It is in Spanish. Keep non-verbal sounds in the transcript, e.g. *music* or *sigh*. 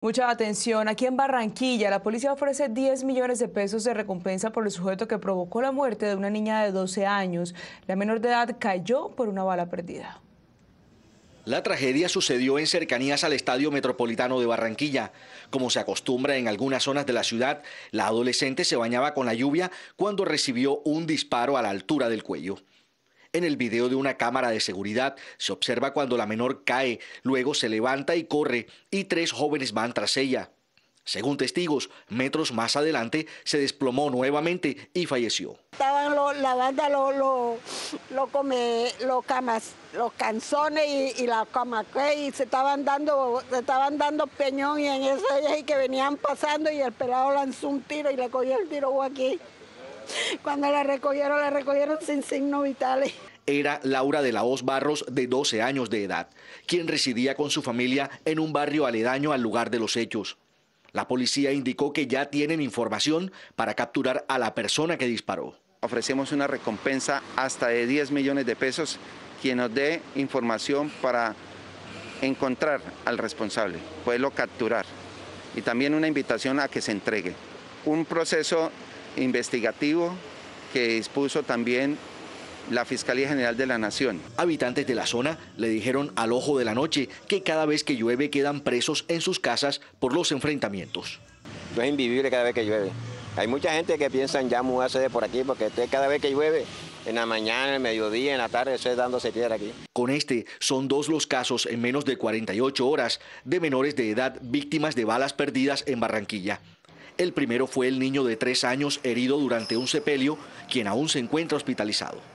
Mucha atención. Aquí en Barranquilla, la policía ofrece 10 millones de pesos de recompensa por el sujeto que provocó la muerte de una niña de 12 años. La menor de edad cayó por una bala perdida. La tragedia sucedió en cercanías al Estadio Metropolitano de Barranquilla. Como se acostumbra en algunas zonas de la ciudad, la adolescente se bañaba con la lluvia cuando recibió un disparo a la altura del cuello. En el video de una cámara de seguridad se observa cuando la menor cae, luego se levanta y corre, y tres jóvenes van tras ella. Según testigos, metros más adelante se desplomó nuevamente y falleció. Estaban la banda, los canzones y, la cama y se estaban dando, se estaban dando peñón y en eso y que venían pasando y el pelado lanzó un tiro y le cogió el tiro aquí. *laughs* Cuando la recogieron, la recogieron sin signos vitales. Era Laura de la Hoz Barros, de 12 años de edad, quien residía con su familia en un barrio aledaño al lugar de los hechos. La policía indicó que ya tienen información para capturar a la persona que disparó. Ofrecemos una recompensa hasta de 10 millones de pesos quien nos dé información para encontrar al responsable, poderlo capturar y también una invitación a que se entregue. Un proceso investigativo que dispuso también la Fiscalía General de la Nación. Habitantes de la zona le dijeron al ojo de la noche que cada vez que llueve quedan presos en sus casas por los enfrentamientos. No es invivible cada vez que llueve. Hay mucha gente que piensa en ya mudarse de por aquí porque cada vez que llueve, en la mañana, en el mediodía, en la tarde, eso es dándose piedra aquí. Con este, son dos los casos en menos de 48 horas de menores de edad víctimas de balas perdidas en Barranquilla. El primero fue el niño de tres años herido durante un sepelio, quien aún se encuentra hospitalizado.